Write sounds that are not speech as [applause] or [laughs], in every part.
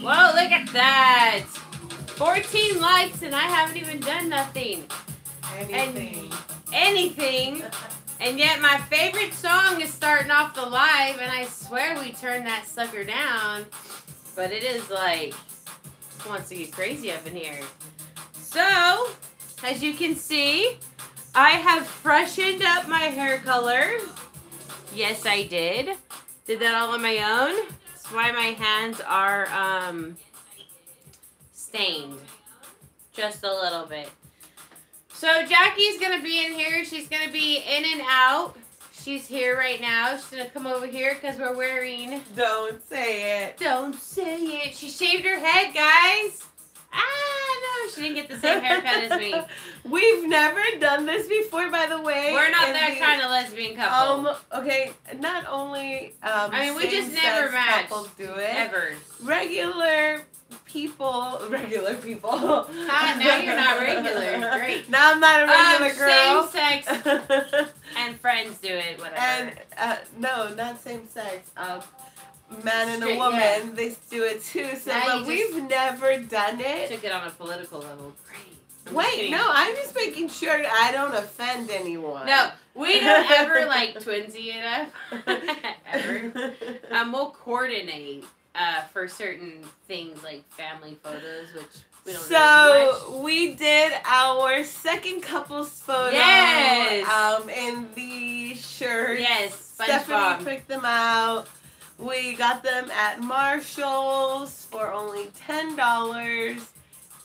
Whoa, look at that. 14 likes and I haven't even done nothing. Anything. Anything. [laughs] And yet my favorite song is starting off the live and I swear we turned that sucker down. But it is like wants to get crazy up in here. So, as you can see, I have freshened up my hair color. Yes, I did. Did that all on my own. That's why my hands are um, stained. Just a little bit. So Jackie's going to be in here. She's going to be in and out. She's here right now. She's going to come over here because we're wearing... Don't say it. Don't say it. She shaved her head, guys. Ah, no, she didn't get the same haircut as me. [laughs] We've never done this before, by the way. We're not that we- kind of lesbian couple. Um. Okay. Not only um. I mean, we just never match. Couples do it. Ever. Regular people. [laughs] Regular people. Ah, now you're not [laughs] regular. Great. Now I'm not a Um, regular girl. same sex and friends do it, whatever. and uh, no, not same sex. Um, man and a woman, yeah. they do it too. So, Now but we've never done it. took it on a political level. Great. I'm Wait, no, I'm just making sure I don't offend anyone. No, we don't [laughs] ever like twinsy enough. [laughs] ever. Um, we'll coordinate uh, for certain things like family photos, which we don't So we did our second couples photo. Yes. Um, in the much. shirt. Yes, Stephanie SpongeBob. picked them out. We got them at Marshalls for only ten dollars,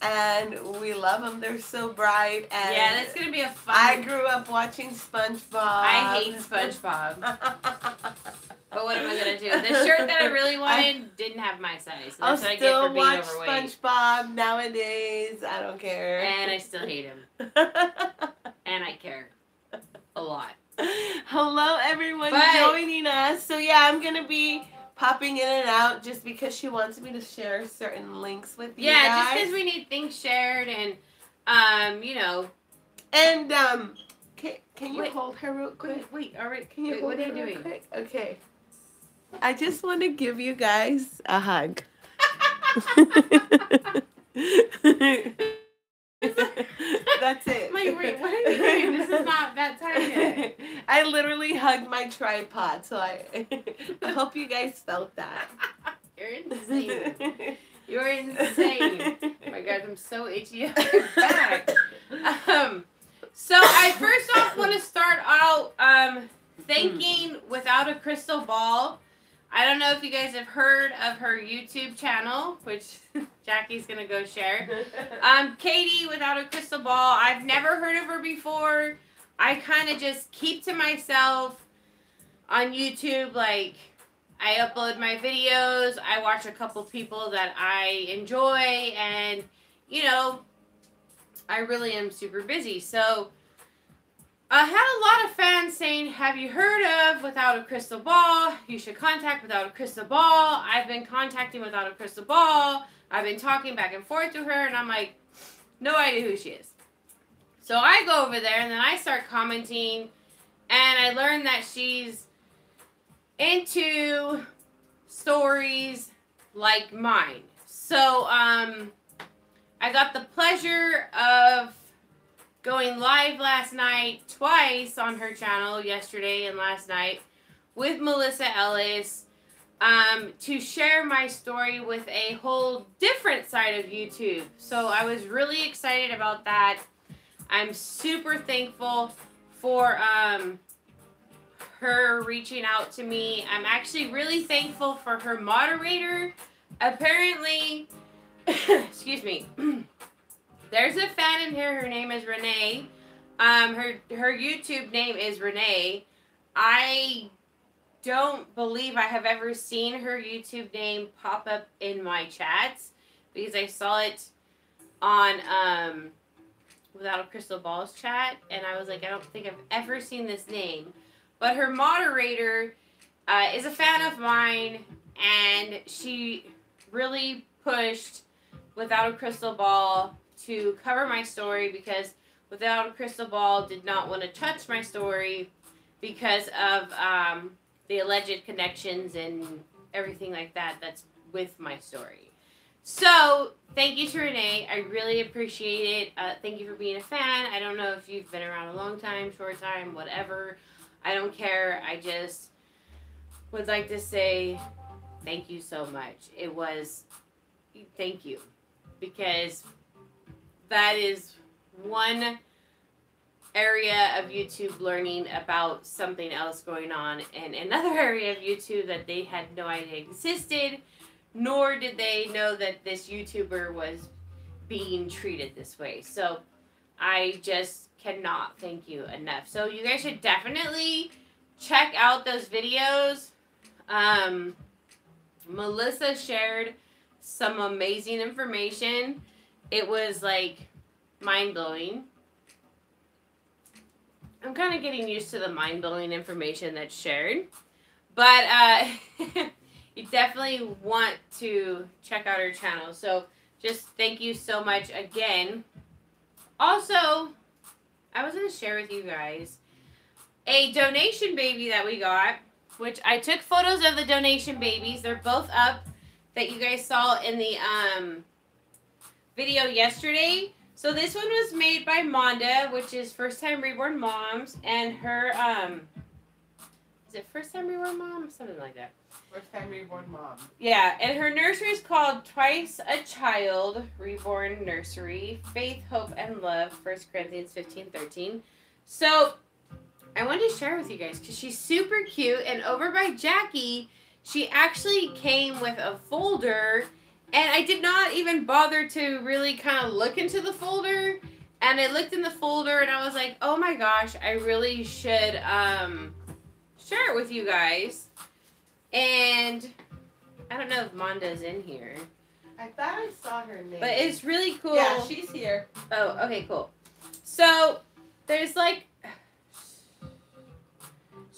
and we love them. They're so bright. And Yeah, that's gonna be a fun. I grew up watching SpongeBob. I hate SpongeBob. [laughs] But what am I gonna do? The shirt that I really wanted didn't have my size. So I'll I still watch overweight. SpongeBob nowadays. I don't care. And I still hate him. [laughs] And I care. A lot. [laughs] Hello, everyone But- joining us. So yeah, I'm gonna be popping in and out just because she wants me to share certain links with you Yeah, just because we need things shared and um, you know. and um, can, can you Wait. hold her real quick? Wait, wait, all right. Can you wait, hold what are you doing? quick? Okay. I just want to give you guys a hug. [laughs] [laughs] That's it. Wait, wait, what are you doing? This is not that time yet. [laughs] I literally hugged my tripod, so I, [laughs] I hope you guys felt that. [laughs] You're insane. You're insane. Oh my god, I'm so itchy. Um, so I first off want to start out um, thanking Without a Crystal Ball. I don't know if you guys have heard of her YouTube channel, which [laughs] Jackie's gonna go share. [laughs] Um, Katie Without a Crystal Ball. I've never heard of her before. I kind of just keep to myself on YouTube. Like, I upload my videos. I watch a couple people that I enjoy, and you know, I really am super busy. So, I had a lot of fans saying, "Have you heard of Without a Crystal Ball? You should contact Without a Crystal Ball." I've been contacting Without a Crystal Ball. I've been talking back and forth to her, and I'm like, no idea who she is. So I go over there, and then I start commenting, and I learn that she's into stories like mine. So um, I got the pleasure of going live last night twice on her channel yesterday and last night with Melissa Ellis um, to share my story with a whole different side of YouTube. So I was really excited about that. I'm super thankful for um, her reaching out to me. I'm actually really thankful for her moderator. Apparently, [coughs] excuse me. [clears throat] There's a fan in here. Her name is Renee. Um, her her YouTube name is Renee. I don't believe I have ever seen her YouTube name pop up in my chats because I saw it on um, Without a Crystal Balls chat, and I was like, I don't think I've ever seen this name. But her moderator uh, is a fan of mine, and she really pushed Without a Crystal Ball to cover my story because Without a Crystal Ball did not want to touch my story because of um, the alleged connections and everything like that that's with my story. So thank you to Renee. I really appreciate it. Uh, thank you for being a fan. I don't know if you've been around a long time, short time, whatever. I don't care. I just would like to say thank you so much. It was thank you because that is one area of YouTube learning about something else going on and another [laughs] area of YouTube that they had no idea existed, nor did they know that this YouTuber was being treated this way. So I just cannot thank you enough. So you guys should definitely check out those videos. Um, Melissa shared some amazing information. It was like mind blowing. I'm kind of getting used to the mind blowing information that's shared, but uh, [laughs] you definitely want to check out our channel. So just thank you so much again. Also, I was going to share with you guys a donation baby that we got, which I took photos of the donation babies. They're both up that you guys saw in the um, video yesterday. So this one was made by Monda, which is First Time Reborn Moms, and her um, is it First Time Reborn Mom? Something like that. First Time Reborn Mom. Yeah, and her nursery is called Twice a Child Reborn Nursery, Faith, Hope, and Love, First Corinthians 15, 13. So I wanted to share with you guys because she's super cute, and over by Jackie, she actually came with a folder and I did not even bother to really kind of look into the folder. And I looked in the folder and I was like, oh my gosh, I really should um, share it with you guys. And I don't know if Monda's in here. I thought I saw her name. But it's really cool. Yeah, she's here. Oh, okay, cool. So there's like [sighs]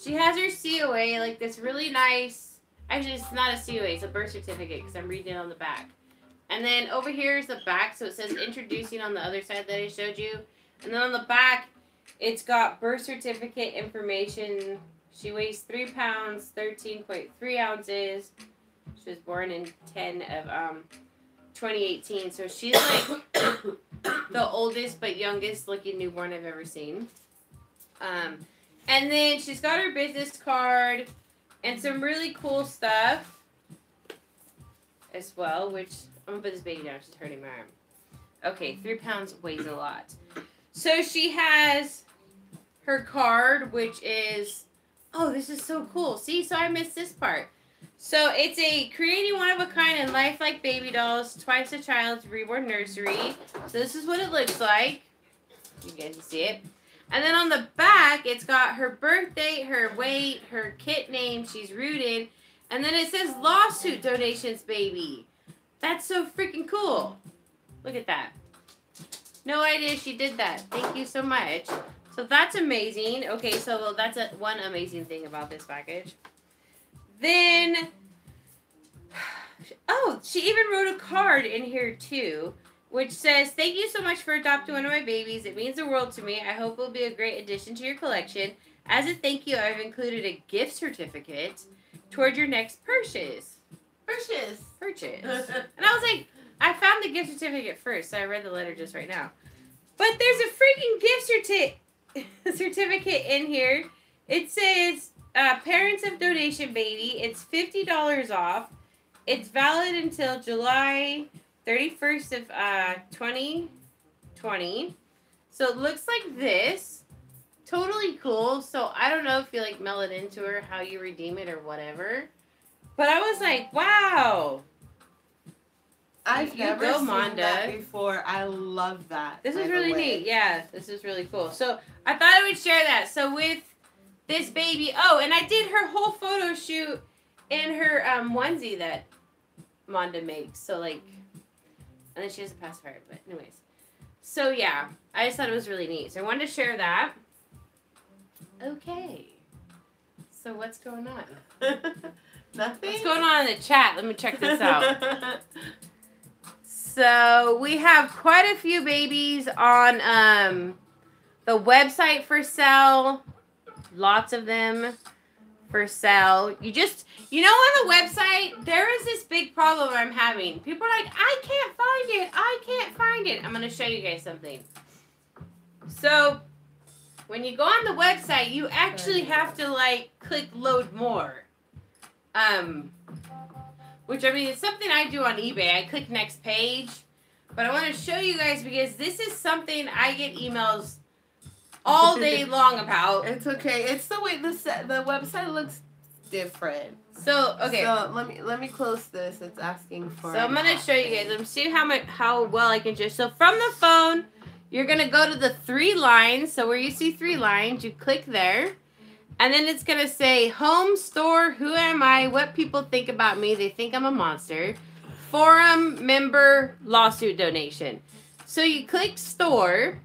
she has her COA, like this really nice Actually, it's not a COA, it's a birth certificate because I'm reading it on the back. And then over here is the back, so it says introducing on the other side that I showed you. And then on the back, it's got birth certificate information. She weighs 3 pounds, 13.3 ounces. She was born in 10 of um 2018. So she's like [coughs] the oldest but youngest looking newborn I've ever seen. Um, and then she's got her business card and some really cool stuff as well, which I'm gonna put this baby down. She's hurting my arm. Okay, three pounds weighs a lot. So she has her card, which is oh, this is so cool. See, so I missed this part. So it's a creating one of a kind and lifelike baby dolls, twice a child's reborn nursery. So this is what it looks like. You guys can see it. And then on the back, it's got her birthday, her weight, her kit name, she's rooted, and then it says lawsuit donations, baby. That's so freaking cool. Look at that. No idea she did that. Thank you so much. So that's amazing. Okay, so that's a, one amazing thing about this package. Then, [sighs] oh, she even wrote a card in here too which says, Thank you so much for adopting one of my babies. It means the world to me. I hope it will be a great addition to your collection. As a thank you, I've included a gift certificate toward your next purchase. Purchase. Purchase. [laughs] and I was like, I found the gift certificate first, so I read the letter just right now. But there's a freaking gift certi- [laughs] certificate in here. It says, uh, Parents of Donation Baby. It's $50 off. It's valid until July 31st of uh, 2020. So it looks like this. Totally cool. So I don't know if you like mail it into her, how you redeem it or whatever. But I was like, wow. I've you never go, seen Monda. that before. I love that. This is really neat. Yeah, this is really cool. So I thought I would share that. So with this baby, oh, and I did her whole photo shoot in her um, onesie that Monda makes. So like and then she has a pacifier. But anyways, so yeah, I just thought it was really neat. So I wanted to share that. Okay. So what's going on? [laughs] Nothing. What's going on in the chat? Let me check this out. [laughs] so we have quite a few babies on um, the website for sale. Lots of them for sale. You just, you know, on the website, there is this big problem I'm having. People are like, I can't find it. I can't find it. I'm gonna show you guys something. So when you go on the website, you actually have to like click load more. Um which I mean it's something I do on eBay. I click next page. But I want to show you guys because this is something I get emails all [laughs] day long about. It's okay. It's the way the the website looks different. So okay. So let me let me close this. It's asking for. So I'm gonna show you guys. I'm see how much how well I can just. So from the phone, you're gonna go to the three lines. So where you see three lines, you click there, and then it's gonna say home store. Who am I? What people think about me? They think I'm a monster. Forum member lawsuit donation. So you click store,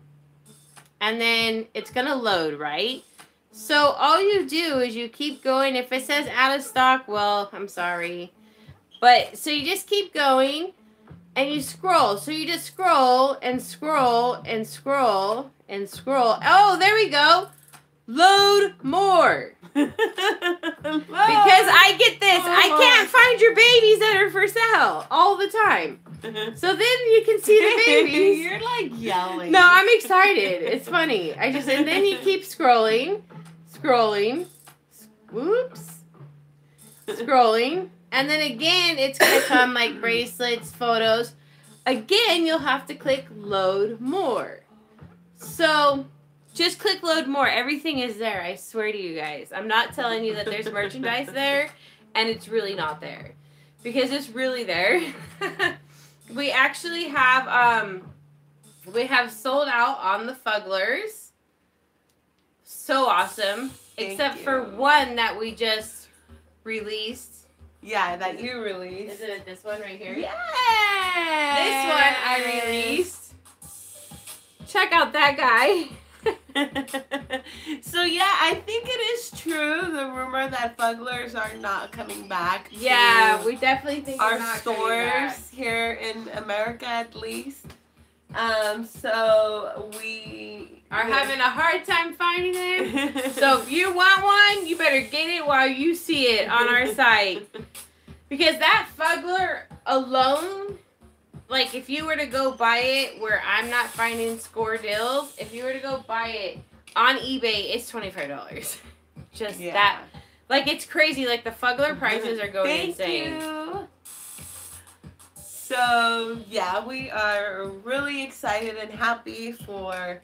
and then it's gonna load, right? So all you do is you keep going. If it says out of stock, well, I'm sorry. But so you just keep going and you scroll. So you just scroll and scroll and scroll and scroll. Oh, there we go. Load more. Because [laughs] I get this. I oh can't find your babies that are for sale all the time. [laughs] So then you can see the babies. [laughs] You're like yelling. No, I'm excited. It's funny. I just and then you keep scrolling, scrolling, whoops, scrolling, and then again it's gonna come like bracelets, photos. Again, you'll have to click load more. So just click load more. Everything is there. I swear to you guys. I'm not telling you that there's [laughs] merchandise there, and it's really not there because it's really there. [laughs] we actually have um we have sold out on the Fugglers. So awesome. Thank Except for one that we just released. Yeah, that you released. Isn't it this one right here? Yeah. This one I released. Check out that guy. [laughs] [laughs] so yeah, I think it is true. The rumor that Fugglers are not coming back. Yeah, we definitely think our not coming back. stores here in America, at least. Um, so we are having a hard time finding them. [laughs] So if you want one, you better get it while you see it on our [laughs] site. Because that Fuggler alone, like if you were to go buy it where I'm not finding score deals, if you were to go buy it on eBay, it's twenty five dollars. [laughs] Just Yeah. that, like it's crazy. Like the Fuggler prices are going Thank insane. you. So yeah, we are really excited and happy for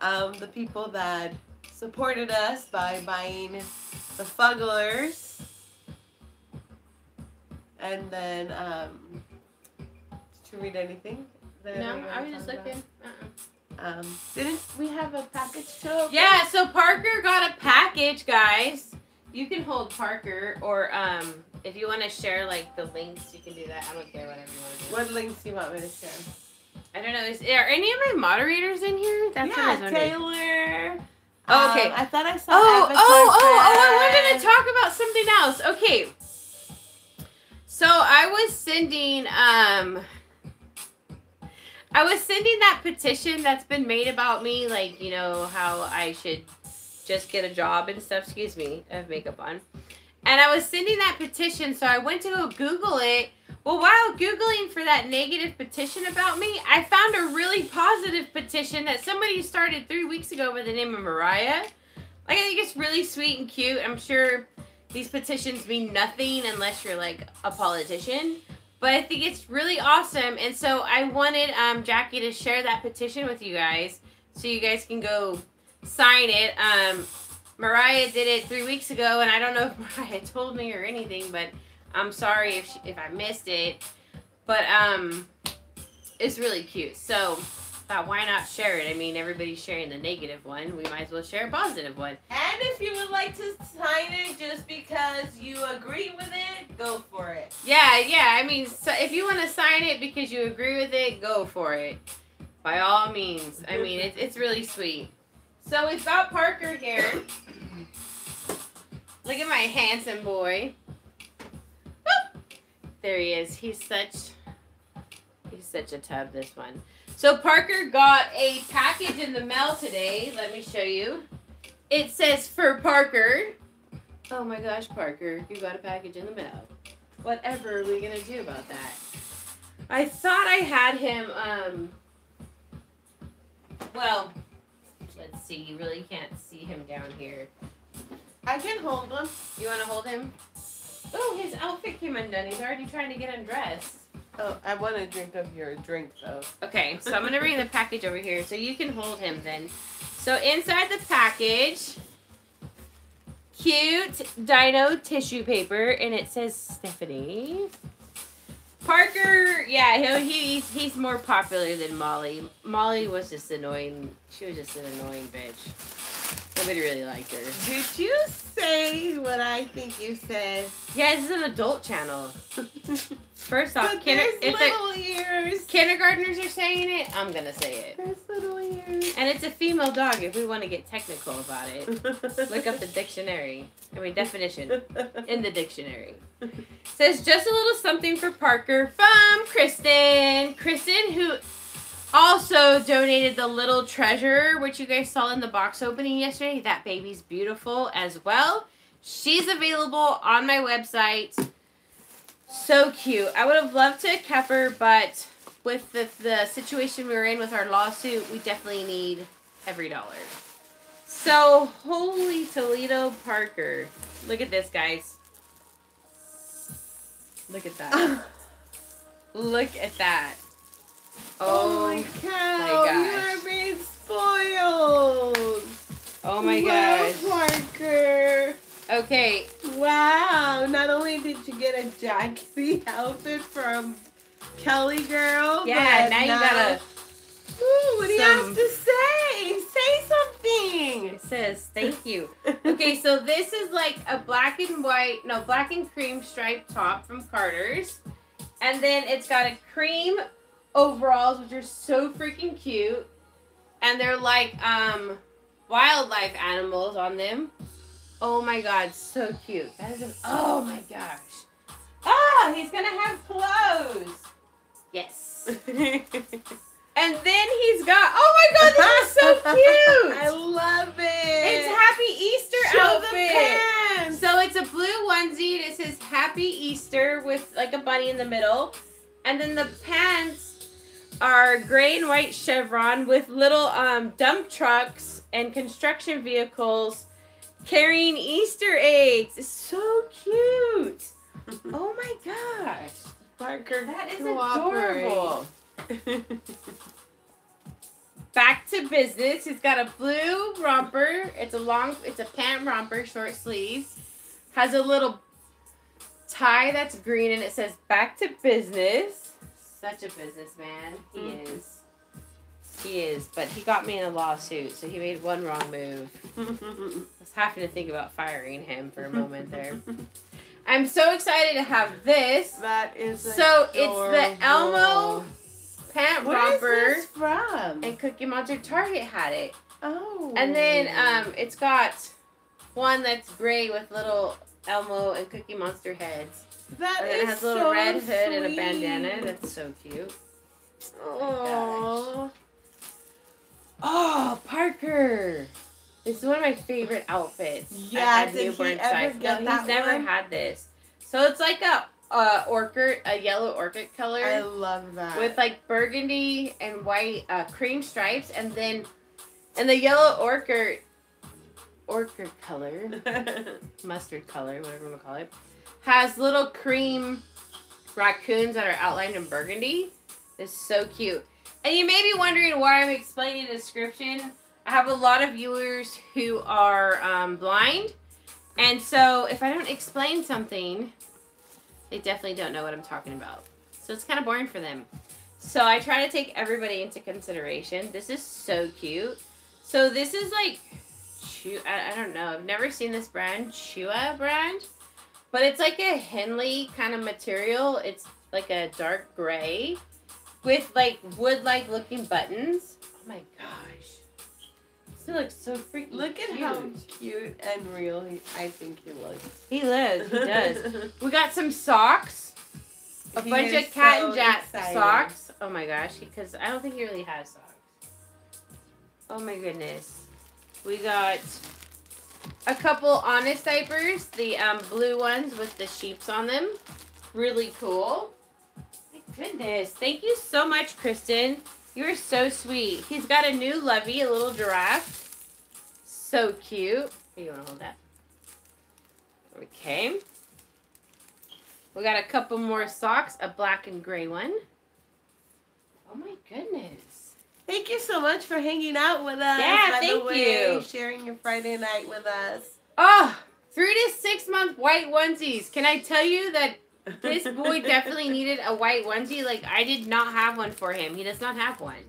um, the people that supported us by buying the Fugglers. And then, um, did you read anything? No, I was just looking. Uh-uh. Um, didn't we have a package to open? Yeah, so Parker got a package, guys. You can hold Parker, or um, if you want to share like the links, you can do that. I don't care, whatever you want to do. What links do you want me to share? I don't know. Is are any of my moderators in here? That's what I was yeah. Taylor. Oh, okay. Um, I thought I saw. Oh, Avatar oh, oh, oh! I wanted Friend. to talk about something else. Okay. So I was sending um I was sending that petition that's been made about me, like, you know, how I should just get a job and stuff. Excuse me, I have makeup on. And I was sending that petition, so I went to go Google it. Well, while Googling for that negative petition about me, I found a really positive petition that somebody started three weeks ago by the name of Mariah. Like, I think it's really sweet and cute. I'm sure these petitions mean nothing unless you're like a politician. But I think it's really awesome. And so I wanted um, Jackie to share that petition with you guys so you guys can go sign it. Um, Mariah did it three weeks ago, and I don't know [laughs] if Mariah told me or anything, but I'm sorry if, she, if I missed it. But um, it's really cute. So thought, why not share it? I mean, everybody's sharing the negative one. We might as well share a positive one. And if you would like to sign it just because you agree with it, go for it. Yeah, yeah. I mean, so if you want to sign it because you agree with it, go for it. By all means. I mean, it's it's really sweet. So we've got Parker here. Look at my handsome boy. Boop. There he is. He's such he's such a tub. This one. So Parker got a package in the mail today. Let me show you. It says for Parker. Oh my gosh, Parker, you got a package in the mail. whatever are we gonna do about that? I thought I had him. Um. Well, let's see. You really can't see him down here. I can hold him. You want to hold him? Oh, his outfit came undone. He's already trying to get undressed. Oh, I want to drink of your drink though. Okay, so I'm gonna bring the package over here so you can hold him then. So inside the package, cute dino tissue paper, and it says Stephanie. Parker, yeah, he, he's he's more popular than Molly. Molly was just annoying. She was just an annoying bitch. Nobody really liked her. Did you say what I think you said? Yeah, this is an adult channel. [laughs] First off, But kinder- there's if the little ears. kindergartners are saying it, I'm gonna say it. There's little ears. And it's a female dog if we want to get technical about it. [laughs] Look up the dictionary. I mean, definition [laughs] in the dictionary. Says just a little something for Parker from Kristen. Kristen, who also donated the little treasure, which you guys saw in the box opening yesterday. That baby's beautiful as well. She's available on my website. So cute. I would have loved to have kept her, but with the, the situation we were in with our lawsuit, we definitely need every dollar. So, holy Toledo Parker. Look at this, guys. Look at that. [laughs] Look at that. oh, oh my Oh, cow! gosh. You are being spoiled. oh my Wow, gosh. Parker. Okay, Wow! Not only did you get a Jaxie outfit from Kelly Girl, yeah, but now you gotta. Ooh, what do you have to say? Say something. It says thank you. [laughs] Okay, so this is like a black and white, no, black and cream striped top from Carter's. And then it's got a cream overalls, which are so freaking cute. And they're like um wildlife animals on them. Oh my god, so cute. That is a, oh my gosh. Ah, he's gonna have clothes. Yes. [laughs] And then he's got oh my god, this is so [laughs] cute. I love it. It's Happy Easter Show outfit. the pants. So it's a blue onesie and it says Happy Easter with like a bunny in the middle. And then the pants are gray and white chevron with little um, dump trucks and construction vehicles carrying Easter eggs. It's so cute. [laughs] Oh my gosh. Parker, That is adorable. [laughs] Back to business. He's got a blue romper. It's a long, it's a pant romper, short sleeves. Has a little tie that's green and it says back to business. Such a businessman. He Mhm. is. He is. But he got me in a lawsuit, so he made one wrong move. [laughs] Having to think about firing him for a [laughs] moment there. I'm so excited to have this that is So, it's the. Elmo pant is romper. this from? And Cookie Monster Target had it. oh. And then um, it's got one that's gray with little Elmo and Cookie Monster heads. that And then it is has a little so red hood and a bandana. That's so cute. Aww. This is one of my favorite outfits. Yeah, had did he ever size. get no, he's that never one? had this. So it's like a uh, orchid, a yellow orchid color. I love that. with like burgundy and white uh, cream stripes, and then and the yellow orchid orchid color, [laughs] mustard color, whatever you want to call it, has little cream raccoons that are outlined in burgundy. It's so cute. And you may be wondering why I'm explaining the description. I have a lot of viewers who are um, blind, and so if I don't explain something, they definitely don't know what I'm talking about. So it's kind of boring for them. So I try to take everybody into consideration. This is so cute. So this is like, Chew- I, I don't know. I've never seen this brand, Chua brand, but it's like a Henley kind of material. It's like a dark gray with like wood-like looking buttons. Oh my gosh. This looks so freaking Look at cute. how cute and real he, I think he looks. he lives. He does. [laughs] we got some socks. A He bunch of cat so and jack excited. socks. Oh my gosh, because I don't think he really has socks. Oh my goodness. We got a couple honest diapers, the um, blue ones with the sheeps on them. really cool. My goodness. Thank you so much, Kristen. You are so sweet. He's got a new lovey, a little giraffe. So cute. You want to hold that? Okay. We got a couple more socks, a black and gray one. Oh my goodness. Thank you so much for hanging out with us. Yeah, by the thank way, you. Sharing your Friday night with us. Oh, three to six month white onesies. Can I tell you that this boy definitely needed a white onesie? Like, I did not have one for him. He does not have one.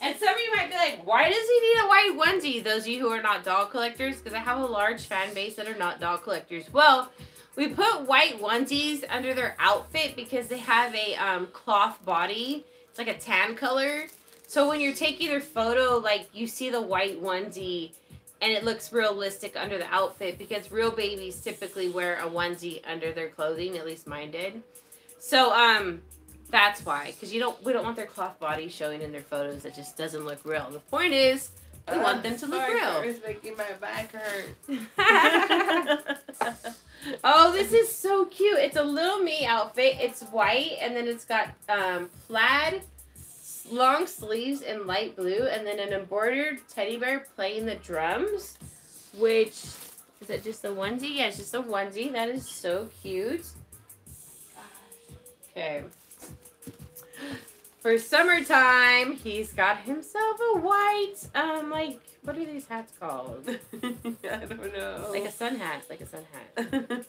And some of you might be like, why does he need a white onesie? Those of you who are not doll collectors, because I have a large fan base that are not doll collectors. Well, we put white onesies under their outfit because they have a um, cloth body. It's like a tan color. So when you're taking their photo, like you see the white onesie and it looks realistic under the outfit because real babies typically wear a onesie under their clothing, at least mine did. So um that's why because you don't we don't want their cloth body showing in their photos it just doesn't look real the point is we want them to look real It's making my back hurt. [laughs] [laughs] oh, this is so cute. It's a little me outfit. It's white and then it's got um, plaid, long sleeves in light blue, and then an embroidered teddy bear playing the drums. Which is it just a onesie? Yeah, it's just a onesie. That is so cute. Okay. For summertime, he's got himself a white, um, like what are these hats called? [laughs] I don't know. Like a sun hat, like a sun hat.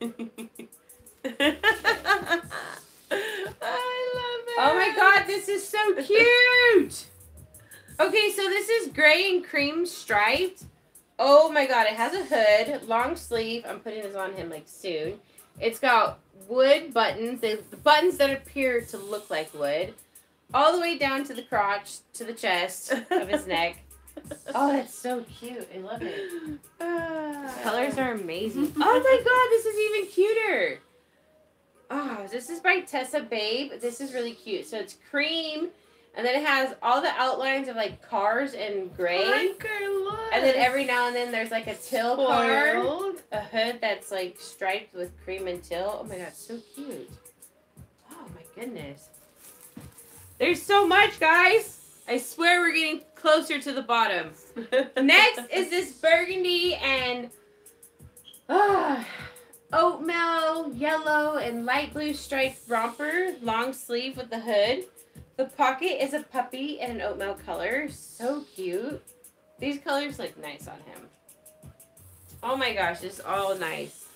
[laughs] [laughs] I love it. Oh my god, this is so [laughs] cute! Okay, so this is gray and cream striped. Oh my god, it has a hood, long sleeve. I'm putting this on him like soon. It's got wood buttons, they, the buttons that appear to look like wood, all the way down to the crotch, to the chest of his [laughs] neck. Oh, that's so cute. I love it. [gasps] These colors are amazing. [laughs] Oh my god, this is even cuter. Oh, this is by Tessa Babe. This is really cute. So it's cream, and then it has all the outlines of like cars in gray. Look. And then every now and then there's like a teal car, a hood that's like striped with cream and teal. Oh my god, so cute. Oh my goodness. There's so much, guys. I swear we're getting closer to the bottom. [laughs] Next is this burgundy and uh, oatmeal, yellow, and light blue striped romper, long sleeve with the hood. The pocket is a puppy in an oatmeal color. So cute. These colors look nice on him. Oh my gosh, it's all nice.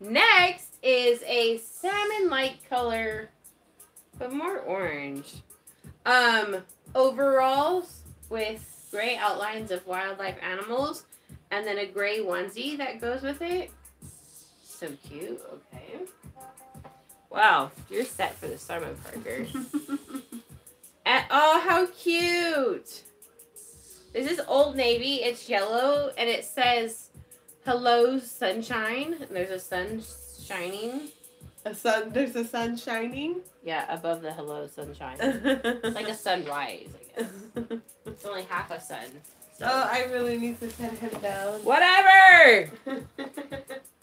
Next is a salmon light color, but more orange. Um, overalls with gray outlines of wildlife animals, and then a gray onesie that goes with it. So cute. Okay. Wow, you're set for the summer, Parker. [laughs] And, oh, how cute! This is Old Navy. It's yellow, and it says "Hello, sunshine." And there's a sun shining. a sun. There's a sun shining. Yeah, above the "Hello, sunshine." It's [laughs] like a sunrise, I guess. It's only half a sun. So. Oh, I really need to set him down. Whatever. [laughs]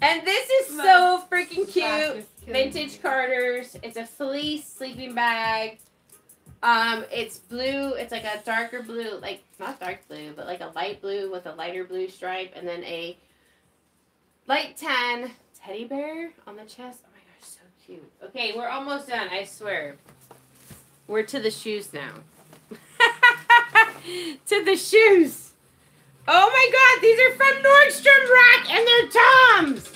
And this is so freaking cute. Vintage. Carter's. It's a fleece sleeping bag. Um, it's blue. It's like a darker blue, like not dark blue, but like a light blue with a lighter blue stripe, and then a light tan teddy bear on the chest. Oh my gosh, so cute. Okay, we're almost done. I swear. We're to the shoes now. [laughs] to the shoes. Oh my god, these are from Nordstrom Rack and they're Toms.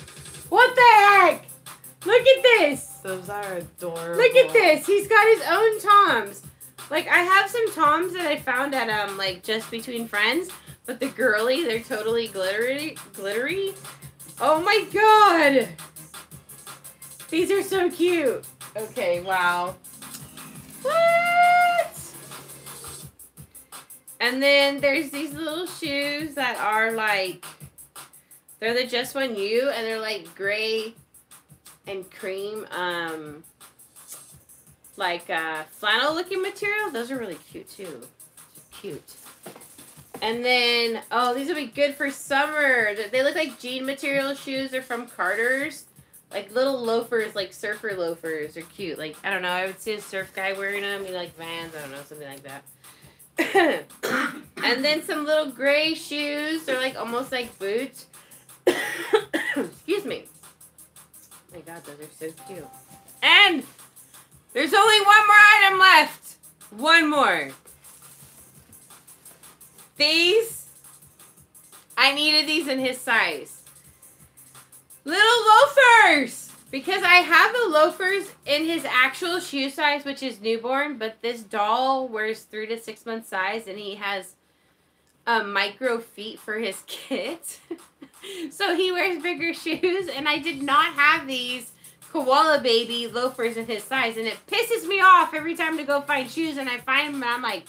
What the heck? Look at this. Those are adorable. Look at this. He's got his own Toms. Like I have some Toms that I found at um like just between friends, but the girly, they're totally glittery glittery. Oh my god. These are so cute. Okay, wow. And then there's these little shoes that are like they're the just one you and they're like gray and cream um like uh flannel looking material. Those are really cute too. Cute. And then oh these will be good for summer. They- look like jean material shoes. They're from Carter's. Like little loafers, like surfer loafers They're cute. Like I don't know, I would see a surf guy wearing them, you like Vans, I don't know, something like that. [coughs] and then some little gray shoes. They're like almost like boots. [coughs] Excuse me. Oh my God, those are so cute. And there's only one more item left. One more. These, I needed these in his size. Little loafers! Because I have the loafers in his actual shoe size, which is newborn, but this doll wears three to six month size and he has a micro feet for his [laughs] kit. [laughs] so he wears bigger [laughs] shoes, and I did not have these koala baby loafers in his size, and it pisses me off every time to go find shoes, and I find them, and I'm like,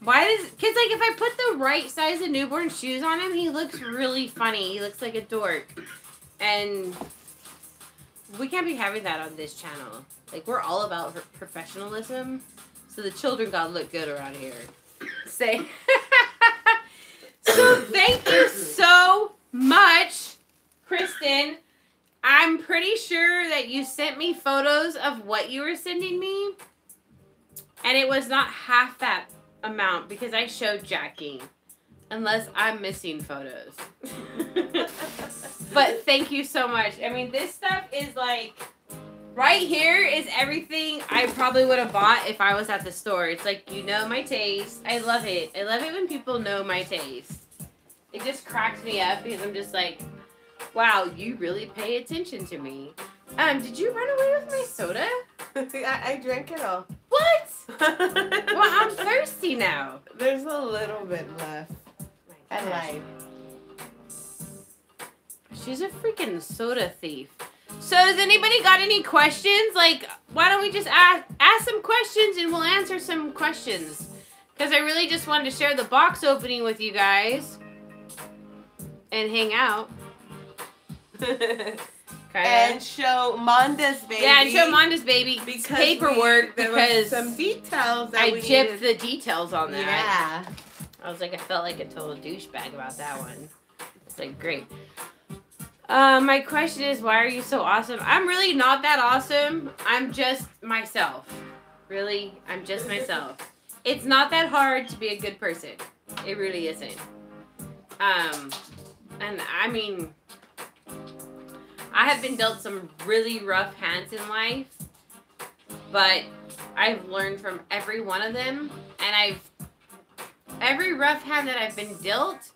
why does, because like if I put the right size of newborn shoes on him, he looks really funny. He looks like a dork. And we can't be having that on this channel. Like we're all about professionalism. So the children gotta look good around here. Say. [laughs] so thank you so much, Kristen. I'm pretty sure that you sent me photos of what you were sending me. And it was not half that amount because I showed Jackie. Unless I'm missing photos. [laughs] but thank you so much. I mean, this stuff is like right here is everything I probably would have bought if I was at the store. It's like you know my taste. I love it. I love it when people know my taste. It just cracks me up because I'm just like, wow, you really pay attention to me. Um, did you run away with my soda? [laughs] I, I drank it all. What? [laughs] well, I'm thirsty now. There's a little bit left. I lied. She's a freaking soda thief. So does anybody got any questions? Like, why don't we just ask ask some questions and we'll answer some questions? Because I really just wanted to share the box opening with you guys and hang out. [laughs] and show Monda's baby. Yeah, and show Monda's baby because paperwork we, because some details. I gypped the details on that. Yeah. I was like, I felt like a total douchebag about that one. It's like great. Uh, my question is, why are you so awesome? I'm really not that awesome. I'm just myself. Really, I'm just myself. It's not that hard to be a good person. It really isn't. Um, and I mean, I have been dealt some really rough hands in life, but I've learned from every one of them, and I've every rough hand that I've been dealt,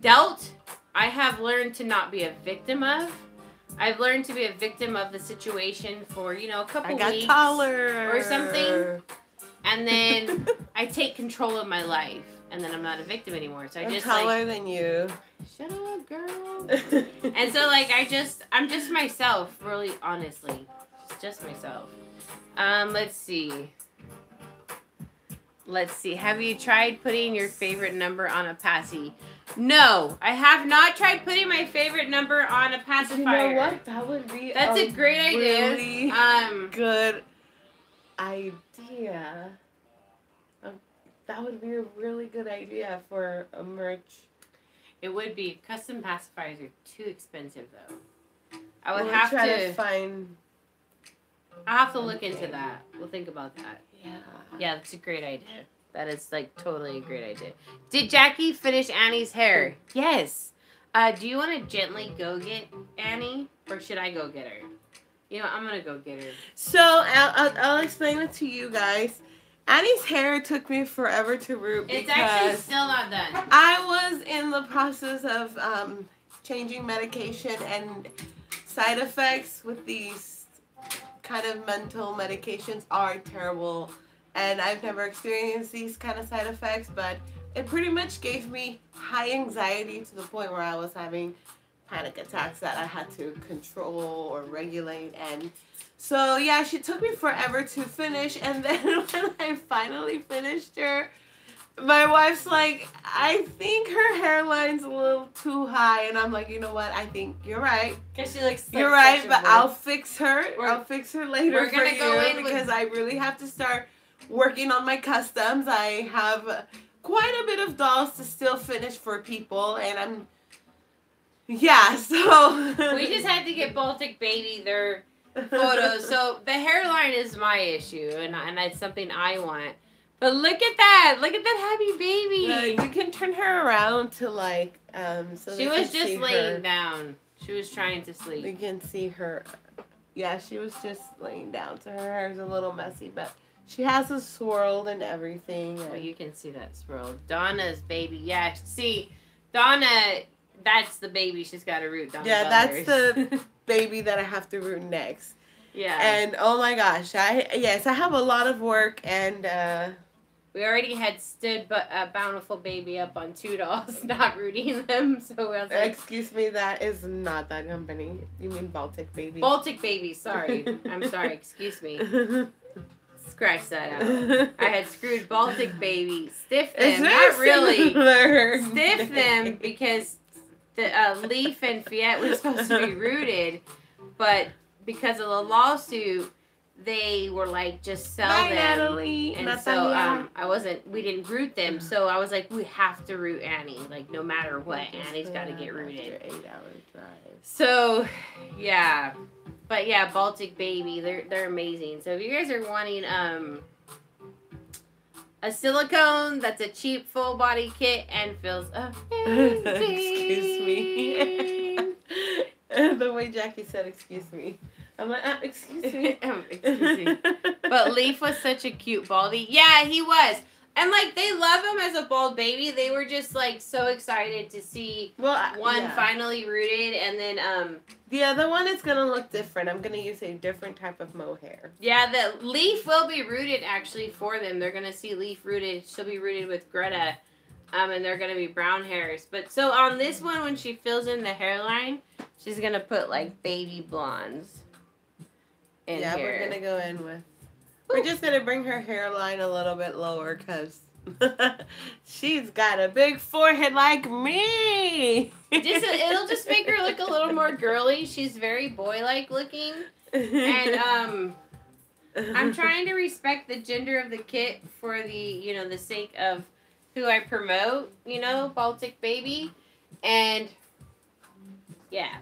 dealt, I have learned to not be a victim of. I've learned to be a victim of the situation for you know a couple weeks taller. or something, and then [laughs] I take control of my life, and then I'm not a victim anymore. So I I'm just taller like, than you. Shut up, girl. [laughs] and so like I just I'm just myself, really honestly. Just myself. Um, let's see. Let's see. Have you tried putting your favorite number on a passy? No, I have not tried putting my favorite number on a pacifier. You know what? That would be That's a, a great idea. really Um, good idea. Um, that would be a really good idea for a merch. it would be custom pacifiers are too expensive though. I would We'll have try to. to find. I have to look into that. We'll think about that. Yeah. Yeah, that's a great idea. That is like totally a great idea. Did Jackie finish Annie's hair? Yes. Uh, do you want to gently go get Annie, or should I go get her? You know, I'm gonna go get her. So I'll, I'll, I'll explain it to you guys. Annie's hair took me forever to root It's actually still not done. I was in the process of um, changing medication and side effects with these kind of mental medications are terrible. And I've never experienced these kind of side effects, but it pretty much gave me high anxiety to the point where I was having panic attacks that I had to control or regulate. And so, yeah, she took me forever to finish. And [laughs] then when I finally finished her, my wife's like, I think her hairline's a little too high, and I'm like, you know what? I think you're right. Cause she looks. You're right, but I'll fix her. We're- I'll fix her later we're for gonna you go in with- because I really have to start working on my customs. I have quite a bit of dolls to still finish for people, and I'm Yeah, [laughs] so we just had to get Baltic Baby their [laughs] photos. So the hairline is my issue, and and it's something I want. But look at that! Look at that happy baby. You can turn her around to like um. So she was just laying her. down. She was trying to sleep. You can see her. Yeah, she was just laying down. So her hair's a little messy, but she has a swirl and everything. Well, and- you can see that swirl. Donna's baby. Yeah, see, Donna. That's the baby she's got to root. Donna Yeah, that's the [laughs] baby that I have to root next. yeah. And oh my gosh, I yes, I have a lot of work and uh we already had stood but a bountiful baby up on two dolls, [laughs] not rooting them. So I was like, excuse me, that is not that company. You mean Baltic baby? Baltic baby. Sorry, [laughs] I'm sorry. Excuse me. [laughs] Scratch that out. I had screwed Baltic baby. Stiff them, not really. Stiff them because the uh, Leaf and Fiat were supposed to be rooted, but because of the lawsuit, they were like just sell Bye, them. Natalie. And Natalia. so um, I wasn't. We didn't root them. So I was like, we have to root Annie. Like no matter what, Annie's got to get rooted. Eight hour drive. So, yeah, but yeah, Baltic Baby, they're they're amazing. So if you guys are wanting um a silicone that's a cheap full body kit and feels [laughs] amazing. excuse me. [laughs] the way Jackie said, "Excuse me," I'm like, uh, "Excuse me." [laughs] Um, excuse me. But [laughs] Leaf was such a cute baldy. Yeah, he was. And like they love him as a bald baby. They were just like so excited to see well, I- one yeah. finally rooted and then um The other one is gonna look different. I'm gonna use a different type of mohair. Yeah, the leaf will be rooted actually for them. They're gonna see leaf rooted. She'll be rooted with Greta, um, and they're gonna be brown hairs. But so on this one, when she fills in the hairline, she's gonna put like baby blondes. In yeah, here. we're gonna go in with. We're just gonna bring her hairline a little bit lower because [laughs] she's got a big forehead like me. Just, [laughs] it'll just make her look a little more girly. She's very boy-like looking, and um, I'm [laughs] trying to respect the gender of the kit for the you know the sake of who I promote. You know, Baltic baby, and yeah,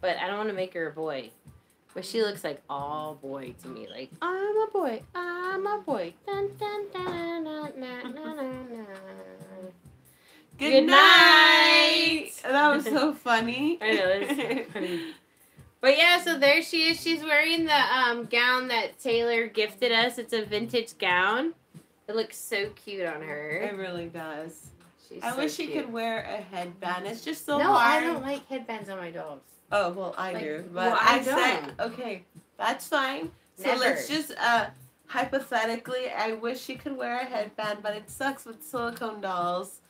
but I don't want to make her a boy. But she looks like all boy to me. Like I'm a boy. I'm a boy. Dun, dun, dun, dun, dun, dun, dun, dun. Good, Good night. night. That was so [laughs] funny. I know it's so funny. But yeah, so there she is. She's wearing the um, gown that Taylor gifted us. It's a vintage gown. It looks so cute on her. It really does. She's I so wish she cute. could wear a headband. It's just so no, I don't like headbands on my dolls. Oh well, I Like, do, but well, I, I said okay. That's fine. So Never. let's just uh hypothetically, I wish she could wear a headband, but it sucks with silicone dolls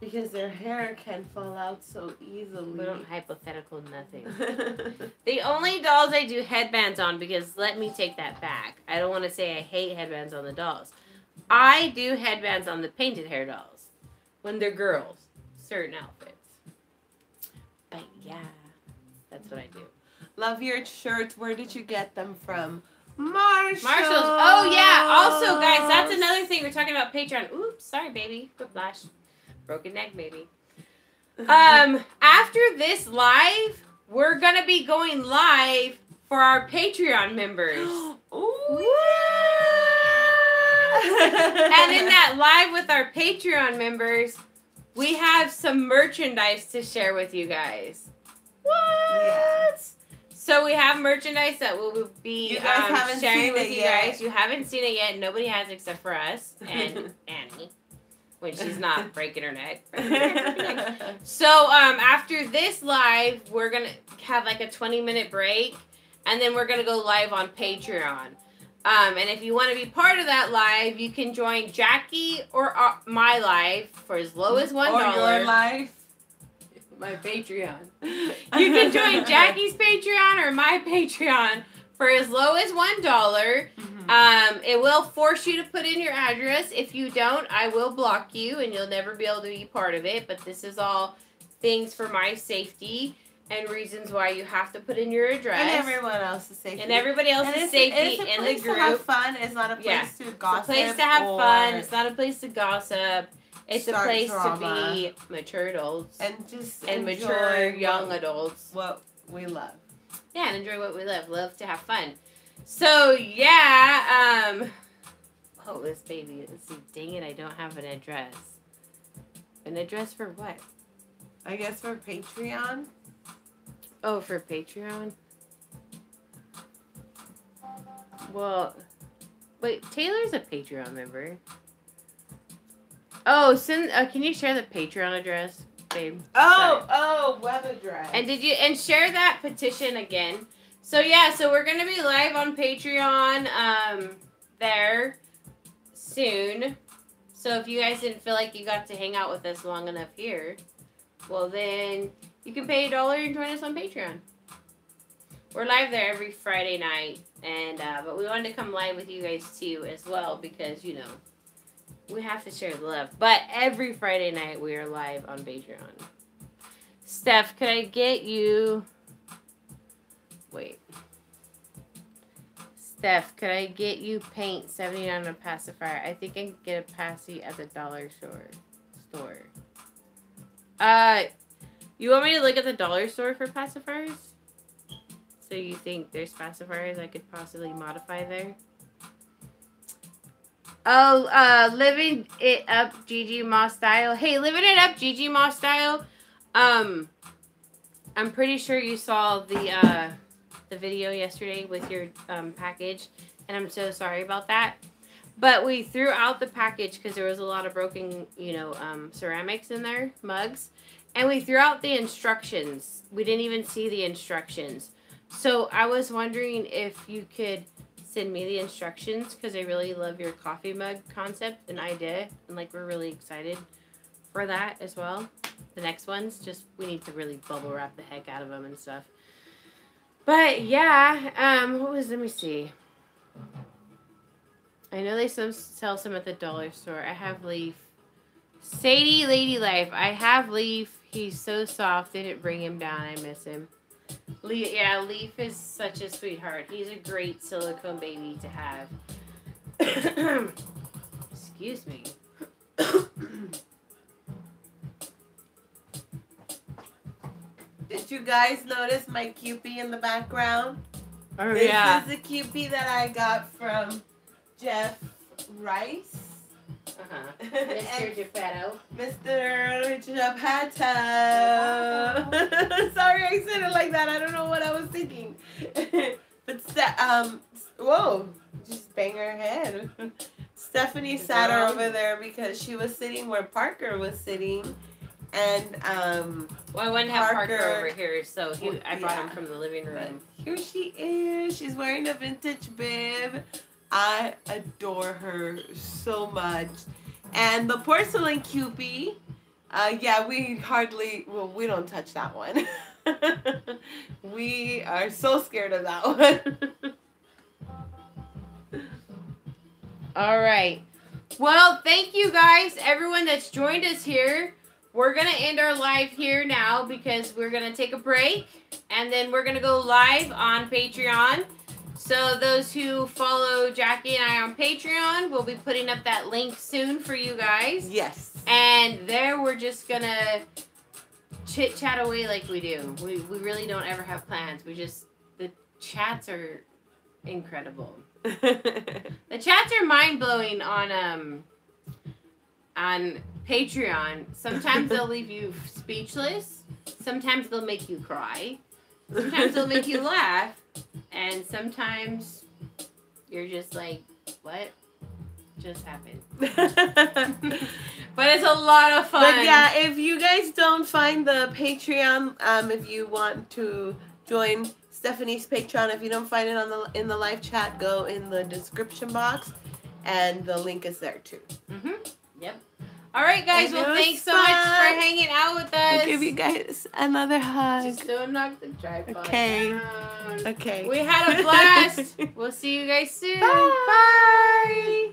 because their hair can fall out so easily. We don't hypothetical nothing. [laughs] The only dolls I do headbands on because let me take that back. I don't want to say I hate headbands on the dolls. I do headbands on the painted hair dolls when they're girls, certain outfits. But yeah, that's what I do. Love your shirts. Where did you get them from? Marshalls. Marshalls. Oh yeah. Also, guys, that's another thing we're talking about Patreon. Oops, sorry, baby. Whiplash. Broken neck, baby. Um, after this live, we're gonna be going live for our Patreon members. [gasps] Ooh, and in that live with our Patreon members, we have some merchandise to share with you guys. What? So we have merchandise that we'll be You guys um, sharing with it you yet. guys. You haven't seen it yet. Nobody has except for us [laughs] and Annie, when she's not [laughs] breaking her neck. [laughs] So um, after this live, we're gonna have like a 20 minute break, and then we're gonna go live on Patreon. Um, and if you want to be part of that live, you can join Jackie or uh, my live for as low as one or your dollar. My Patreon. [laughs] You can join Jackie's Patreon or my Patreon for as low as one dollar. Mhm. Um, it will force you to put in your address. If you don't, I will block you and you'll never be able to be part of it. But this is all things for my safety and reasons why you have to put in your address. and everyone else's safety. And everybody And else's it's, safety it's a in place the group. To have fun. It's not a place Yeah. to It's a gossip. place to have fun. It's not a place to gossip. It's a place to be mature adults and just and mature young what, adults. what we love. Yeah, and enjoy what we love. Love to have fun. So yeah, um Oh, this baby. Let's see. Dang it, I don't have an address. An address for what? I guess for Patreon. Oh, for Patreon? Well, wait, Taylor's a Patreon member. Oh, send. Uh, can you share the Patreon address, babe? Oh, oh, web address. And did you and share that petition again? So yeah, so we're gonna be live on Patreon um there soon. So if you guys didn't feel like you got to hang out with us long enough here, well then you can pay a dollar and join us on Patreon. We're live there every Friday night, and uh, but we wanted to come live with you guys too as well because you know we have to share the love. But every Friday night we are live on Patreon. Steph, could I get you? Wait. Steph, could I get you paint 79 on a pacifier? I think I can get a passy at the dollar store. Store. Uh, you want me to look at the dollar store for pacifiers? So you think there's pacifiers I could possibly modify there? Oh, uh, living it up, GG Moss style. Hey, living it up, GG Moss style. Um, I'm pretty sure you saw the uh the video yesterday with your um, package, and I'm so sorry about that. But we threw out the package because there was a lot of broken, you know, um, ceramics in there, mugs, and we threw out the instructions. We didn't even see the instructions. So I was wondering if you could send me the instructions because I really love your coffee mug concept and idea, and like we're really excited for that as well. The next ones, just we need to really bubble wrap the heck out of them and stuff. But yeah, um, what was? Let me see. I know they some sell some at the dollar store. I have Leaf. Sadie Lady Life. I have Leaf. He's so soft. Didn't bring him down. I miss him. Leaf, yeah, Leaf is such a sweetheart. He's a great silicone baby to have. [coughs] Excuse me. [coughs] Did you guys notice my Kewpie in the background? Oh this yeah. is the Kewpie that I got from Jeff Rice. Uh-huh. Mr. Geppetto. Mr. Geppetto. [laughs] Sorry, I said it like that. I don't know what I was thinking. [laughs] but Ste- um, whoa, just bang her head. [laughs] Stephanie sat her over there because she was sitting where Parker was sitting, and um, Well, I wouldn't have Parker, Parker. over here, so he, I brought him from the living but room. here she is. She's wearing a vintage bib. I adore her so much. And the porcelain Kewpie, uh, yeah, we hardly, well, we don't touch that one. [laughs] we are so scared of that one. [laughs] All right. Well, thank you guys, everyone that's joined us here. We're going to end our live here now because we're going to take a break and then we're going to go live on Patreon. So, those who follow Jackie and I on Patreon, we'll be putting up that link soon for you guys. yes. And there we're just going to chit chat away like we do. We, we really don't ever have plans. We just, the chats are incredible. [laughs] The chats are mind blowing on um on Patreon. Sometimes they'll leave you speechless. Sometimes they'll make you cry. Sometimes they'll make you laugh. And sometimes you're just like, what just happened? [laughs] But it's a lot of fun. But yeah, if you guys don't find the Patreon, um, if you want to join Stephanie's Patreon, if you don't find it on the in the live chat, go in the description box, and the link is there too. hmm Yep. All right, guys. It Well, thanks so much for hanging out with us. I'll give you guys another hug. Just don't knock the tripod Okay. down. Okay. We had a blast. [laughs] we'll see you guys soon. Bye. Bye.